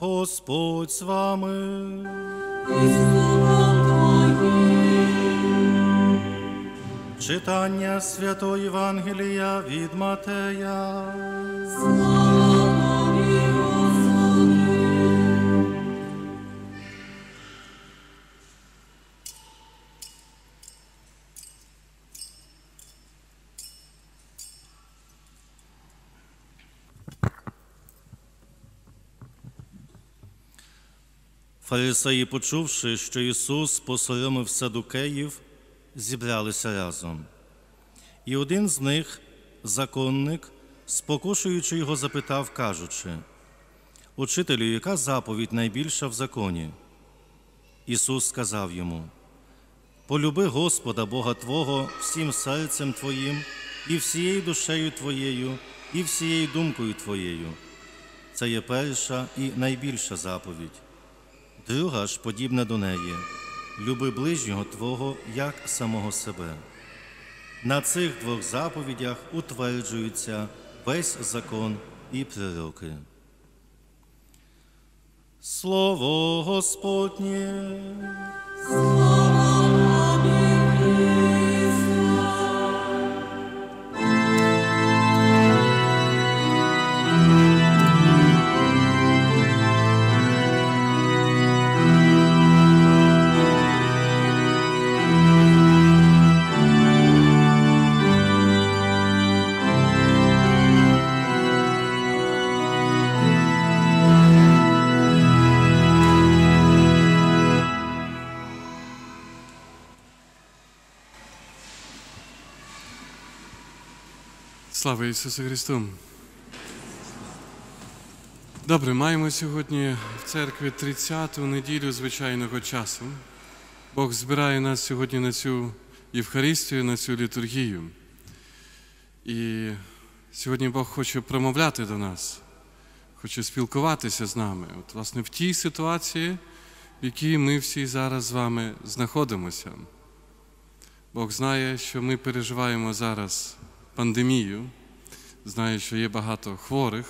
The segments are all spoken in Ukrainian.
Господь з вами. Читання Святої Євангелія від Матея. Фарисеї, почувши, що Ісус посоромив садукеїв, зібралися разом. І один з них, законник, спокушуючи його, запитав, кажучи: Учителю, яка заповідь найбільша в законі? Ісус сказав йому: Полюби Господа Бога Твого всім серцем Твоїм, і всією душею Твоєю, і всією думкою Твоєю. Це є перша і найбільша заповідь. Друга ж подібна до неї люби ближнього Твого як самого себе. На цих двох заповідях утверджується весь закон і пророки. Слово Господнє. Слава Ісусу Христу! Добре, маємо сьогодні в церкві 30-ту неділю звичайного часу. Бог збирає нас сьогодні на цю Євхаристію, на цю літургію. І сьогодні Бог хоче промовляти до нас, хоче спілкуватися з нами. От, власне, в тій ситуації, в якій ми всі зараз з вами знаходимося. Бог знає, що ми переживаємо зараз пандемію, знає, що є багато хворих,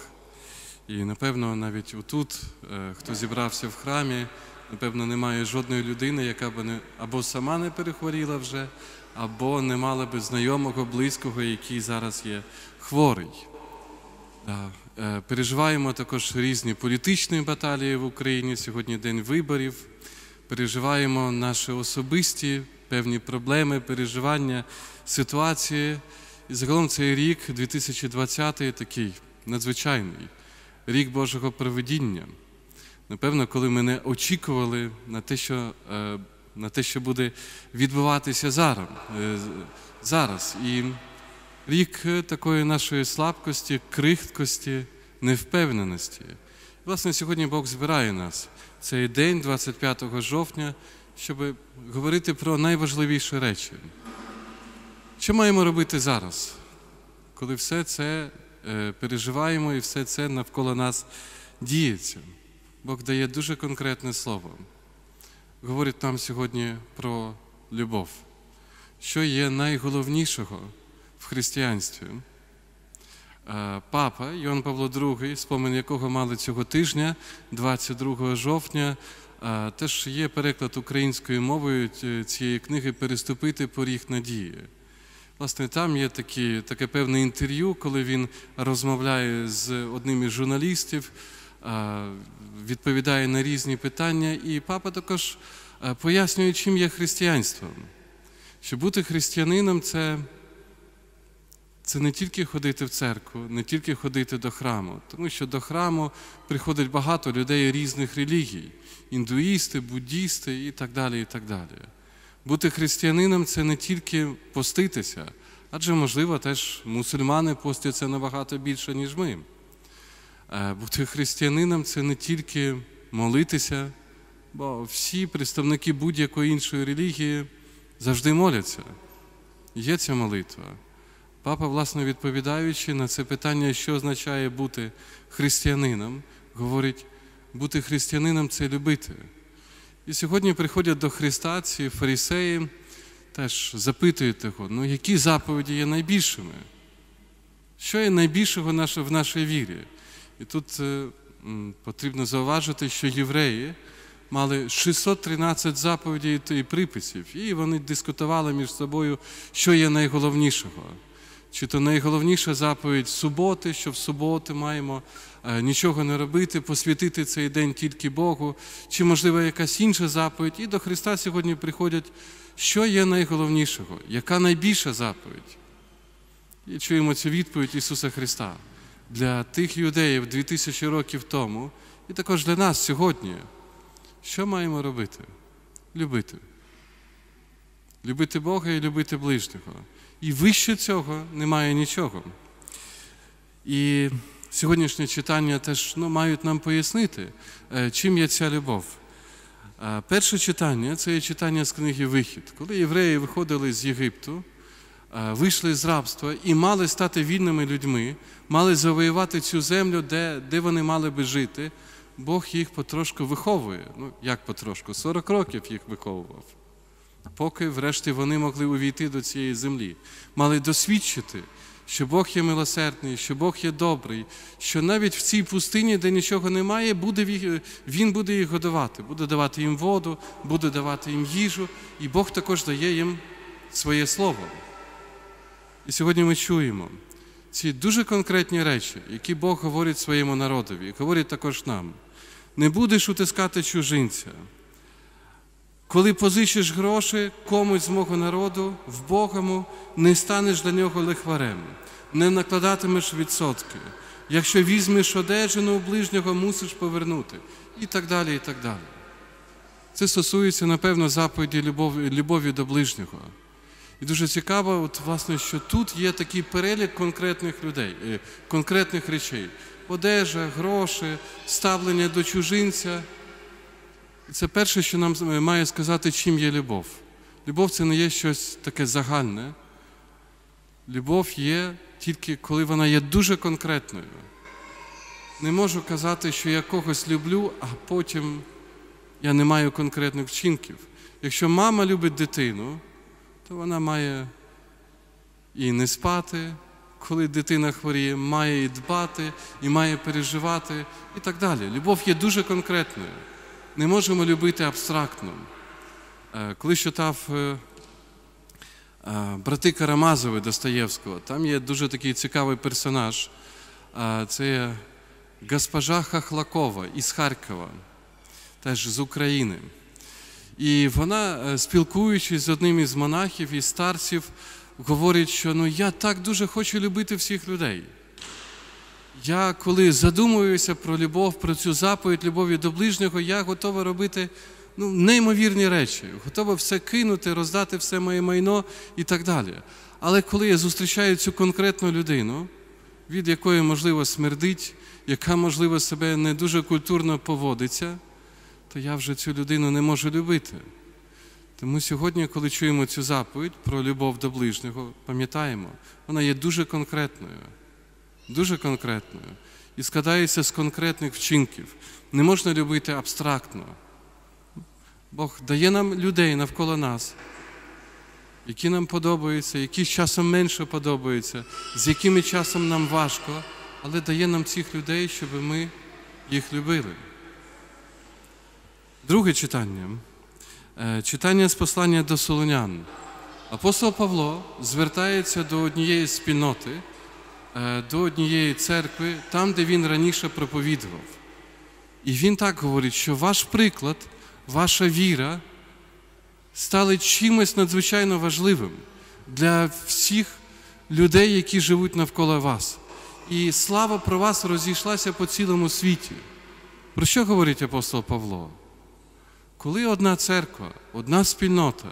і напевно навіть отут, е, хто зібрався в храмі, напевно, немає жодної людини, яка б не або сама не перехворіла вже, або не мала би знайомого, близького, який зараз є хворий. Е, Переживаємо також різні політичні баталії в Україні. Сьогодні день виборів. Переживаємо наші особисті певні проблеми, переживання, ситуації. І загалом цей рік, 2020, такий надзвичайний рік Божого проведіння. Напевно, коли ми не очікували на те, що е, на те, що буде відбуватися зараз. е, зараз. І рік такої нашої слабкості, крихткості, невпевненості. Власне, сьогодні Бог збирає нас цей день, 25 жовтня, щоб говорити про найважливіші речі. Що маємо робити зараз, коли все це е, переживаємо і все це навколо нас діється? Бог дає дуже конкретне слово. Говорить нам сьогодні про любов, що є найголовнішого в християнстві. Е, Папа Йоанн Павло II, спомин якого мали цього тижня, 22 жовтня, е, теж є переклад українською мовою цієї книги Переступити поріг надії. Власне, там є такі, таке певне інтерв'ю, коли він розмовляє з одним із журналістів, відповідає на різні питання, і папа також пояснює, чим є християнство. Що бути християнином це, це не тільки ходити в церкву, не тільки ходити до храму, тому що до храму приходить багато людей різних релігій індуїсти, буддісти і так далі. і так далі. Бути християнином це не тільки поститися, адже, можливо, теж мусульмани постяться набагато більше, ніж ми. Бути християнином це не тільки молитися, бо всі представники будь-якої іншої релігії завжди моляться. Є ця молитва. Папа, власне, відповідаючи на це питання, що означає бути християнином, говорить, бути християнином це любити. І сьогодні приходять до Христа ці фарисеї, теж запитують його, ну які заповіді є найбільшими? Що є найбільшого в нашій вірі? І тут потрібно зауважити, що євреї мали 613 заповідей і приписів, і вони дискутували між собою, що є найголовнішого. Чи то найголовніша заповідь суботи, що в суботу маємо е, нічого не робити, посвятити цей день тільки Богу, чи, можливо, якась інша заповідь. І до Христа сьогодні приходять, що є найголовнішого, яка найбільша заповідь. І чуємо цю відповідь Ісуса Христа для тих юдеїв 2000 років тому, і також для нас сьогодні. Що маємо робити? Любити. Любити Бога і любити ближнього. І вище цього немає нічого. І сьогоднішнє читання теж ну, мають нам пояснити, е, чим є ця любов. Е, Перше читання це є читання з книги Вихід. Коли євреї виходили з Єгипту, е, вийшли з рабства і мали стати вільними людьми, мали завоювати цю землю, де, де вони мали би жити, Бог їх потрошку виховує. Ну, як потрошку? 40 років їх виховував. Поки, врешті, вони могли увійти до цієї землі, мали досвідчити, що Бог є милосердний, що Бог є добрий, що навіть в цій пустині, де нічого немає, буде, Він буде їх годувати, буде давати їм воду, буде давати їм їжу, і Бог також дає їм своє слово. І сьогодні ми чуємо ці дуже конкретні речі, які Бог говорить своєму народові, і говорить також нам. Не будеш утискати чужинця. Коли позичиш гроші комусь з мого народу, в Богому, не станеш для нього лихварем, не накладатимеш відсотки. Якщо візьмеш одежину у ближнього, мусиш повернути. І так далі, і так далі. Це стосується, напевно, заповіді любові, любові до ближнього. І дуже цікаво, от, власне, що тут є такий перелік конкретних людей, е, конкретних речей: одежа, гроші, ставлення до чужинця. Це перше, що нам е, має сказати, чим є любов. Любов це не є щось таке загальне. Любов є тільки коли вона є дуже конкретною. Не можу казати, що я когось люблю, а потім я не маю конкретних вчинків. Якщо мама любить дитину, то вона має і не спати, коли дитина хворіє, має і дбати, і має переживати, і так далі. Любов є дуже конкретною. Не можемо любити абстрактно. Е, Коли читав е, е, брати Карамазови Достоєвського, там є дуже такий цікавий персонаж. Це госпожа Хахлакова із Харкова, теж з України. І вона, спілкуючись з одним із монахів і старців, говорить, що ну я так дуже хочу любити всіх людей. Я коли задумуюся про любов, про цю заповідь любові до ближнього, я готова робити ну, неймовірні речі, готова все кинути, роздати все моє майно і так далі. Але коли я зустрічаю цю конкретну людину, від якої, можливо, смердить, яка, можливо, себе не дуже культурно поводиться, то я вже цю людину не можу любити. Тому сьогодні, коли чуємо цю заповідь про любов до ближнього, пам'ятаємо, вона є дуже конкретною дуже конкретною і складається з конкретних вчинків. Не можна любити абстрактно. Бог дає нам людей навколо нас, які нам подобаються, які часом менше подобаються, з якими часом нам важко, але дає нам цих людей, щоб ми їх любили. Друге читання. Е, Читання з послання до Солонян. Апостол Павло звертається до однієї спільноти, до однієї церкви, там, де він раніше проповідував. І він так говорить, що ваш приклад, ваша віра стали чимось надзвичайно важливим для всіх людей, які живуть навколо вас. І слава про вас розійшлася по цілому світі. Про що говорить апостол Павло? Коли одна церква, одна спільнота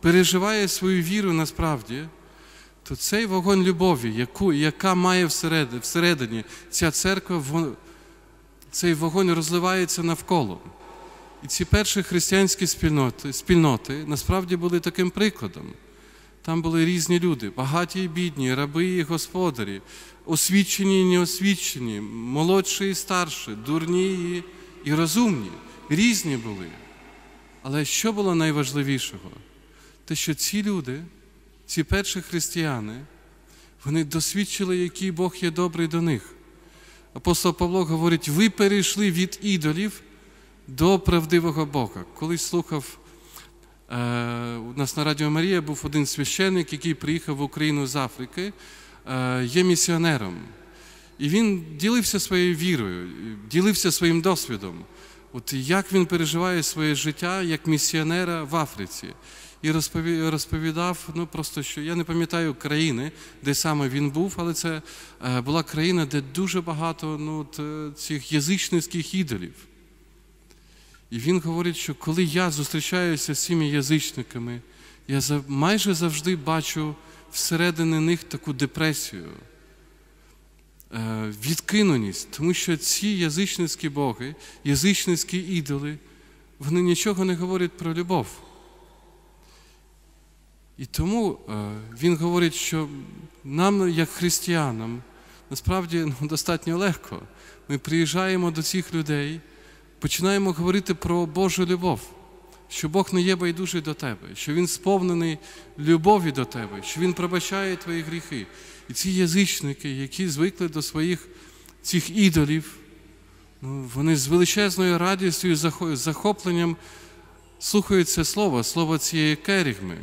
переживає свою віру насправді, то цей вогонь любові, яку, яка має всередині, всередині ця церква, цей вогонь розливається навколо. І ці перші християнські спільноти, спільноти насправді були таким прикладом. Там були різні люди, багаті і бідні, раби і господарі, освічені і неосвічені, молодші і старші, дурні і розумні. Різні були. Але що було найважливішого? Те, що ці люди, ці перші християни, вони досвідчили, який Бог є добрий до них. Апостол Павло говорить: ви перейшли від ідолів до правдивого Бога. Колись слухав е, у нас на Радіо Марія був один священник, який приїхав в Україну з Африки, е, є місіонером. І він ділився своєю вірою, ділився своїм досвідом. От як він переживає своє життя як місіонера в Африці. І розповідав, ну просто що я не пам'ятаю країни, де саме він був, але це е, була країна, де дуже багато ну, е, цих язичницьких ідолів. І він говорить, що коли я зустрічаюся з цими язичниками, я майже завжди бачу всередині них таку депресію, е, відкиненість, тому що ці язичницькі боги, язичницькі ідоли, вони нічого не говорять про любов. І тому е, він говорить, що нам, як християнам, насправді ну, достатньо легко. Ми приїжджаємо до цих людей, починаємо говорити про Божу любов, що Бог не є байдужий до тебе, що Він сповнений любові до тебе, що Він пробачає твої гріхи. І ці язичники, які звикли до своїх цих ідолів, ну, вони з величезною радістю і захопленням слухають це слово, слово цієї керігми.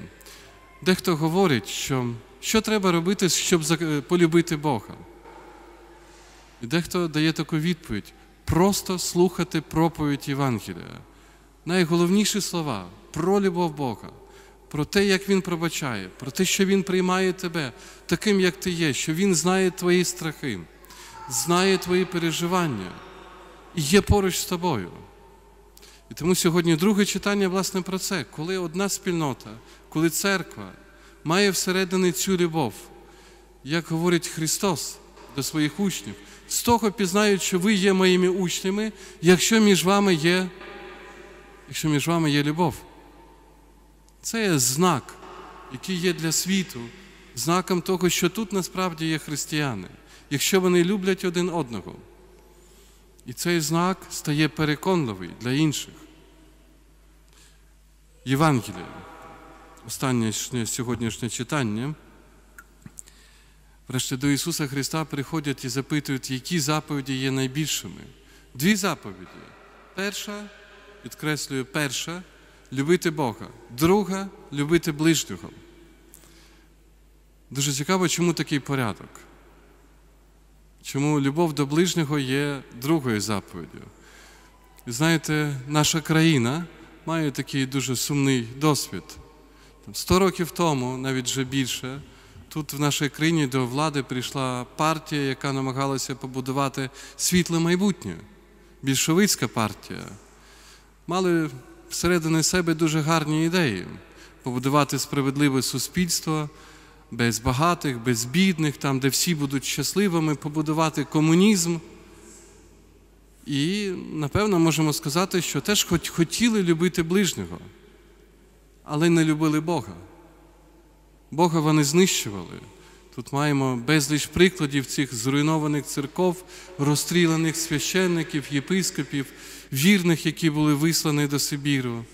Дехто говорить, що що треба робити, щоб полюбити Бога. І дехто дає таку відповідь: просто слухати проповідь Євангелія. Найголовніші слова про любов Бога, про те, як Він пробачає, про те, що Він приймає тебе таким, як ти є, що Він знає твої страхи, знає твої переживання і є поруч з тобою. І тому сьогодні друге читання, власне, про це, коли одна спільнота, коли церква має всередині цю любов, як говорить Христос до своїх учнів, з того пізнають, що ви є моїми учнями, якщо між вами є, якщо між вами є любов. Це є знак, який є для світу, знаком того, що тут насправді є християни, якщо вони люблять один одного. І цей знак стає переконливий для інших. Євангеліє, останнє сьогоднішнє читання. Врешті до Ісуса Христа приходять і запитують, які заповіді є найбільшими. Дві заповіді. Перша, підкреслюю, перша любити Бога, друга любити ближнього. Дуже цікаво, чому такий порядок. Чому любов до ближнього є другою заповіддю. Знаєте, наша країна має такий дуже сумний досвід. Сто років тому, навіть вже більше, тут в нашій країні до влади прийшла партія, яка намагалася побудувати світле майбутнє, більшовицька партія. Мали всередині себе дуже гарні ідеї побудувати справедливе суспільство без багатих, без бідних, там, де всі будуть щасливими, побудувати комунізм. І, напевно, можемо сказати, що теж хоч хотіли любити ближнього, але не любили Бога. Бога вони знищували. Тут маємо безліч прикладів цих зруйнованих церков, розстріляних священників, єпископів, вірних, які були вислані до Сибіру.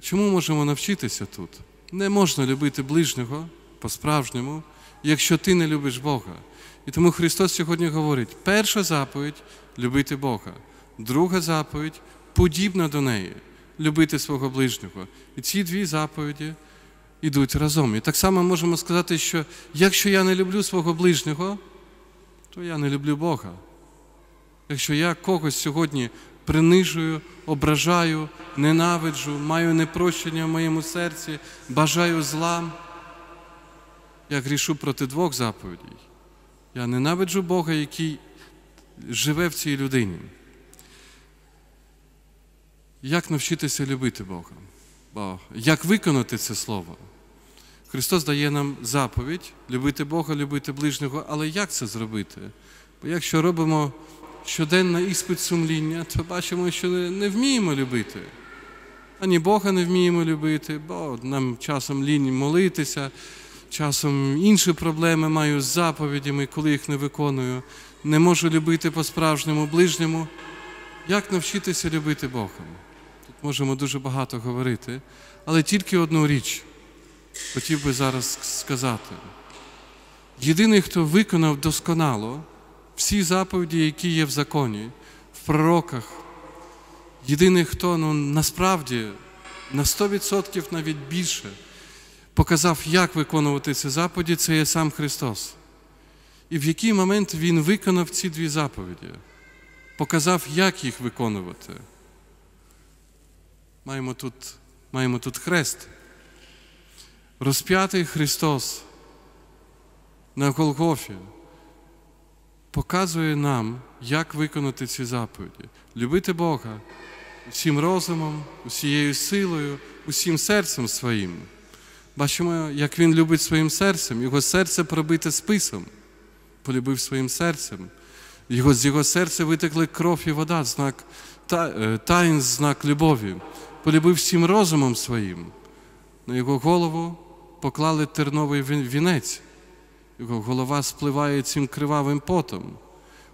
Чому можемо навчитися тут? Не можна любити ближнього по-справжньому, якщо ти не любиш Бога. І тому Христос сьогодні говорить: перша заповідь любити Бога, друга заповідь подібна до неї любити свого ближнього. І ці дві заповіді йдуть разом. І так само можемо сказати, що якщо я не люблю свого ближнього, то я не люблю Бога. Якщо я когось сьогодні принижую, ображаю, ненавиджу, маю непрощення в моєму серці, бажаю зла, я грішу проти двох заповідей. Я ненавиджу Бога, який живе в цій людині. Як навчитися любити Бога? Бо Як виконати це слово? Христос дає нам заповідь любити Бога, любити ближнього, але як це зробити? Бо якщо робимо щоденний іспит сумління, то бачимо, що не вміємо любити. Ані Бога не вміємо любити, бо нам часом лінь молитися, часом інші проблеми маю з заповідями, коли їх не виконую. Не можу любити по-справжньому ближньому. Як навчитися любити Бога? Тут можемо дуже багато говорити, але тільки одну річ хотів би зараз сказати. Єдиний, хто виконав досконало всі заповіді, які є в законі, в пророках. Єдиний, хто ну, насправді на 100% навіть більше показав, як виконувати ці заповіді, це є сам Христос. І в який момент Він виконав ці дві заповіді, показав, як їх виконувати. Маємо тут, маємо тут хрест. Розп'ятий Христос на Голгофі показує нам, як виконати ці заповіді. Любити Бога усім розумом, усією силою, усім серцем своїм. Бачимо, як він любить своїм серцем, його серце пробите списом, полюбив своїм серцем. Його, з його серця витекли кров і вода, знак та, е, таїн, знак любові. Полюбив всім розумом своїм. На його голову поклали терновий вінець. Його голова спливає цим кривавим потом,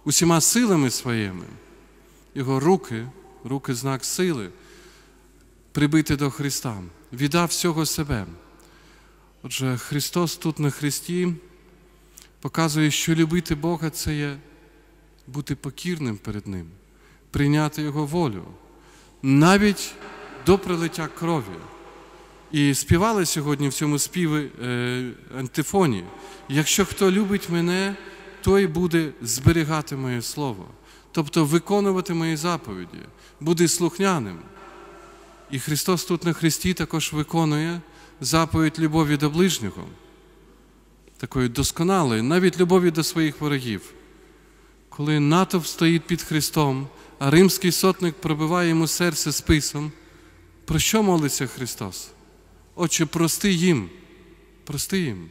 усіма силами своїми. Його руки, руки знак сили, прибити до Христа, віддав всього себе. Отже, Христос тут на Христі показує, що любити Бога це є бути покірним перед Ним, прийняти Його волю, навіть до прилиття крові. І співали сьогодні в цьому співі е, антифоні. Якщо хто любить мене, той буде зберігати моє слово, тобто виконувати мої заповіді, буде слухняним. І Христос тут на Христі також виконує заповідь любові до ближнього, такої досконалої, навіть любові до своїх ворогів. Коли натовп стоїть під Христом, а римський сотник пробиває йому серце списом, про що молиться Христос? Отче, прости їм, прости їм,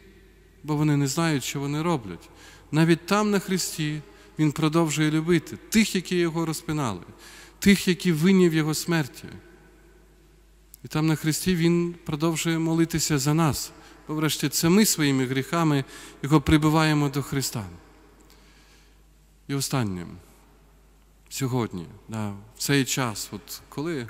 бо вони не знають, що вони роблять. Навіть там на Христі Він продовжує любити тих, які його розпинали, тих, які винні в Його смерті. І там на Христі Він продовжує молитися за нас. Бо врешті це ми своїми гріхами його прибиваємо до Христа. І останнє. Сьогодні, да, в цей час, от коли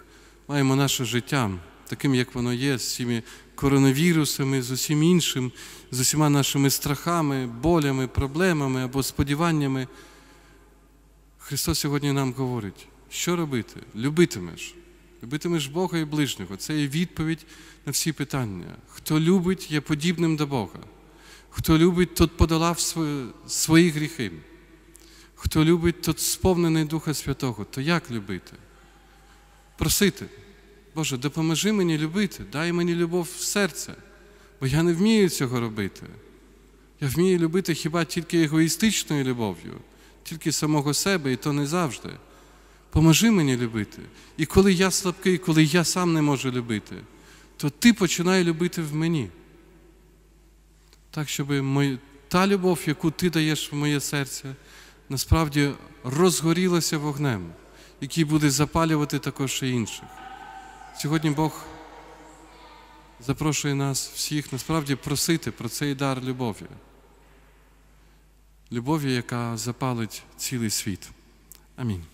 маємо наше життя таким, як воно є, з цими коронавірусами, з усім іншим, з усіма нашими страхами, болями, проблемами або сподіваннями, Христос сьогодні нам говорить, що робити? Любитимеш. Любитимеш Бога і ближнього. Це є відповідь на всі питання. Хто любить, є подібним до Бога. Хто любить, тот подолав свої, гріхи. Хто любить, тот сповнений Духа Святого. То як любити? Просити. Боже, допоможи мені любити, дай мені любов в серце, бо я не вмію цього робити. Я вмію любити хіба тільки егоїстичною любов'ю, тільки самого себе, і то не завжди. Поможи мені любити. І коли я слабкий, коли я сам не можу любити, то ти починай любити в мені. Так, щоб та любов, яку ти даєш в моє серце, насправді розгорілася вогнем, який буде запалювати також і інших. Сьогодні Бог запрошує нас всіх насправді просити про цей дар любові. Любові, яка запалить цілий світ. Амінь.